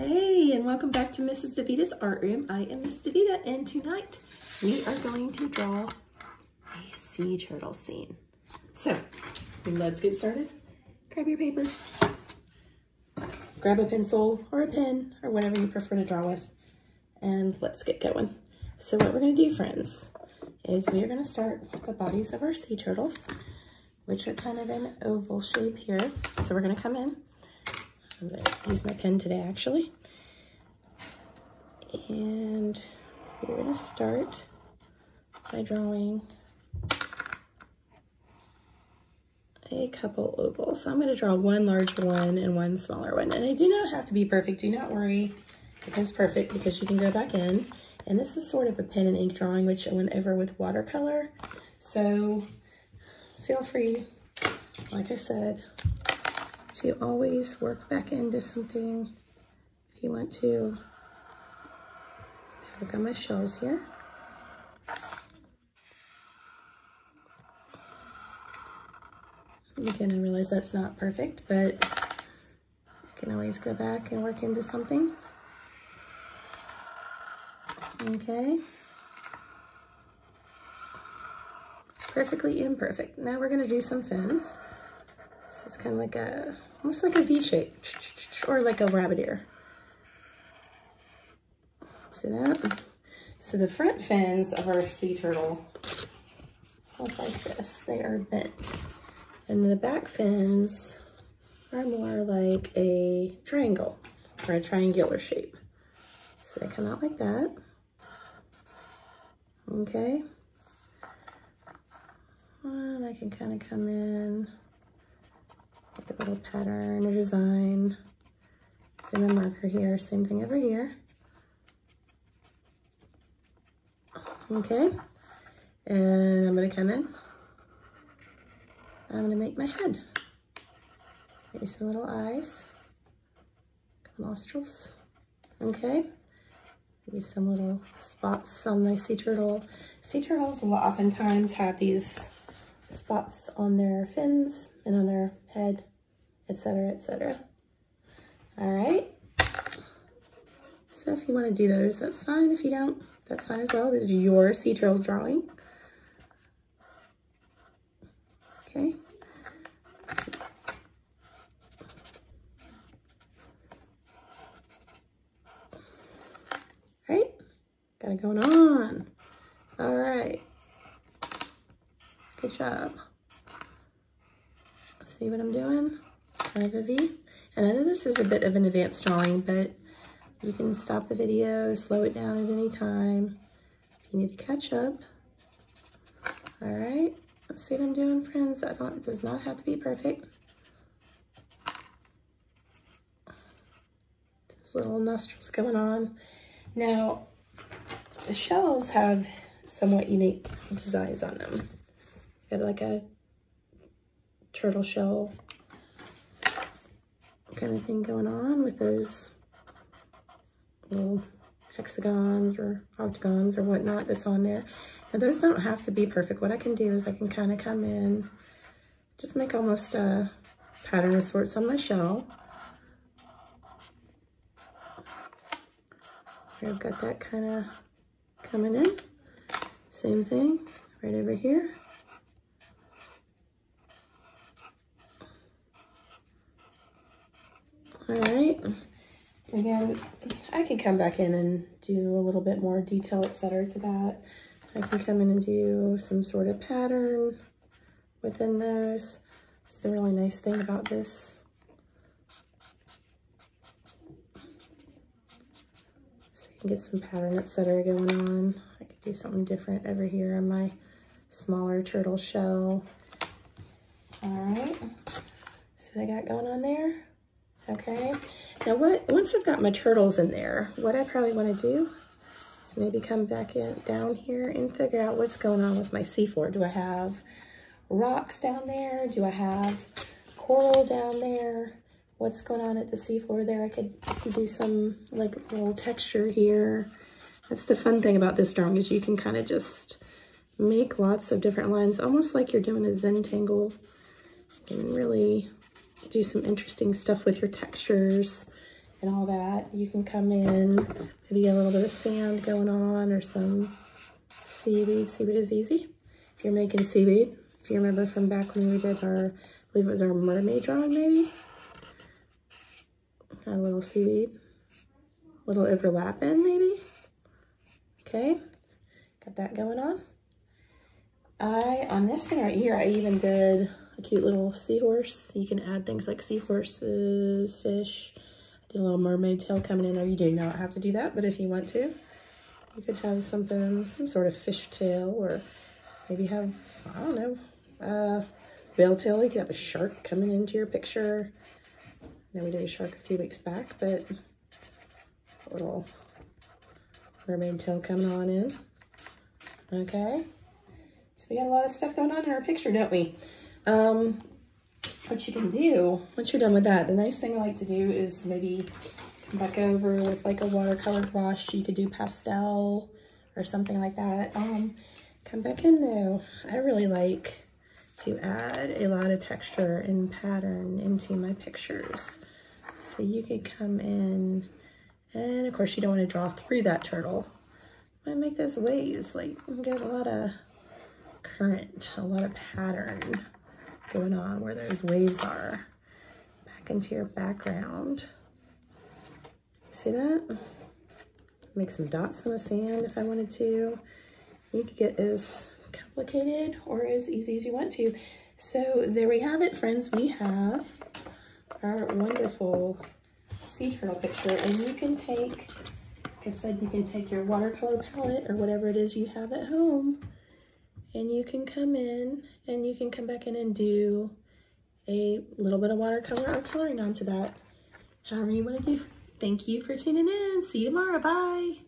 Hey, and welcome back to Mrs. DeVita's Art Room. I am Miss DeVita, and tonight we are going to draw a sea turtle scene. So, let's get started. Grab your paper, grab a pencil or a pen or whatever you prefer to draw with, and let's get going. So what we're gonna do, friends, is we are gonna start with the bodies of our sea turtles, which are kind of an oval shape here. So we're gonna come in I'm to use my pen today, actually. And we're going to start by drawing a couple ovals. So I'm going to draw one large one and one smaller one. And I do not have to be perfect. Do not worry if it's perfect because you can go back in. And this is sort of a pen and ink drawing, which I went over with watercolor. So feel free, like I said, to always work back into something if you want to. Work on my shells here. Again, I realize that's not perfect, but you can always go back and work into something. Okay. Perfectly imperfect. Now we're gonna do some fins. So it's kind of like a, almost like a V shape, or like a rabbit ear. See that? So the front fins of our sea turtle look like this. They are bent. And the back fins are more like a triangle or a triangular shape. So they come out like that. Okay. And I can kind of come in a little pattern or design. Same a marker here, same thing over here. Okay, and I'm gonna come in. I'm gonna make my head. Maybe some little eyes, nostrils, okay. Maybe some little spots on my sea turtle. Sea turtles oftentimes have these spots on their fins and on their head etc., etc. All right. So if you want to do those, that's fine. If you don't, that's fine as well. This is your sea turtle drawing. Okay. All right. Got it going on. All right. Good job. See what I'm doing? kind of a V. And I know this is a bit of an advanced drawing, but you can stop the video, slow it down at any time if you need to catch up. All right, let's see what I'm doing, friends. I don't, it does not have to be perfect. Those little nostrils going on. Now, the shells have somewhat unique designs on them. Got like a turtle shell kind of thing going on with those little hexagons or octagons or whatnot that's on there. Now those don't have to be perfect. What I can do is I can kind of come in, just make almost a pattern of sorts on my shell. Here I've got that kind of coming in. Same thing right over here. All right. Again, I can come back in and do a little bit more detail, etc. to that. I can come in and do some sort of pattern within those. It's the really nice thing about this. So you can get some pattern, etc. going on. I could do something different over here on my smaller turtle shell. All right. So what I got going on there? Okay? Now what, once I've got my turtles in there, what I probably wanna do is maybe come back in down here and figure out what's going on with my seafloor. Do I have rocks down there? Do I have coral down there? What's going on at the seafloor there? I could do some like little texture here. That's the fun thing about this drawing is you can kind of just make lots of different lines, almost like you're doing a Zentangle. You can really do some interesting stuff with your textures and all that. You can come in, maybe a little bit of sand going on or some seaweed. Seaweed is easy. If you're making seaweed, if you remember from back when we did our, I believe it was our mermaid drawing maybe. Got a little seaweed, a little overlapping maybe. Okay, got that going on. I, on this one right here, I even did a cute little seahorse. You can add things like seahorses, fish. I did a little mermaid tail coming in, or you do not have to do that, but if you want to, you could have something, some sort of fish tail, or maybe have, I don't know, uh, whale tail. You could have a shark coming into your picture. I know we did a shark a few weeks back, but a little mermaid tail coming on in. Okay. So we got a lot of stuff going on in our picture, don't we? Um, what you can do, once you're done with that, the nice thing I like to do is maybe come back over with like a watercolor brush. You could do pastel or something like that. Um, come back in though. I really like to add a lot of texture and pattern into my pictures. So you could come in and of course you don't want to draw through that turtle. I make those waves, like get a lot of current, a lot of pattern going on where those waves are. Back into your background. You See that? Make some dots on the sand if I wanted to. You could get as complicated or as easy as you want to. So there we have it, friends. We have our wonderful sea turtle picture and you can take, like I said, you can take your watercolor palette or whatever it is you have at home and you can come in and you can come back in and do a little bit of watercolor or coloring onto that, however you want to do. Thank you for tuning in. See you tomorrow. Bye.